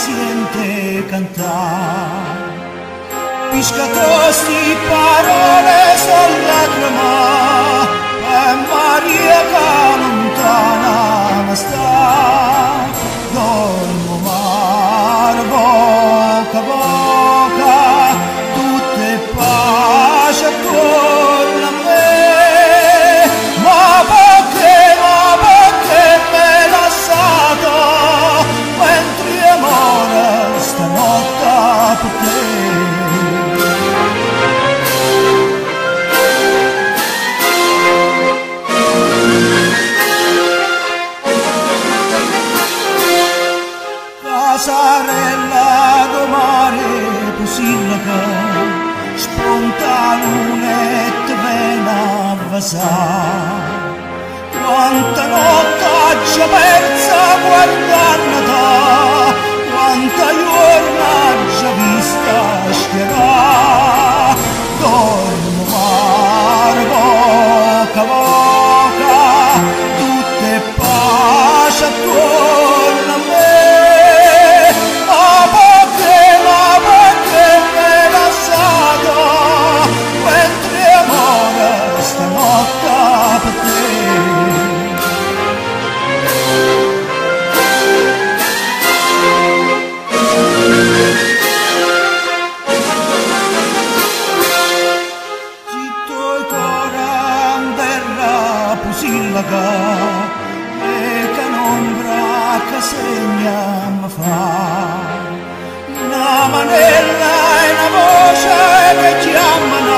paziente cantare. Piscatos di parole sollate sarella domani pusillaca spunta lunette vena avvasà quanta notte ci persa guardando quella che che un'ombra che segna mi fa. Una manella e una voce che chiamano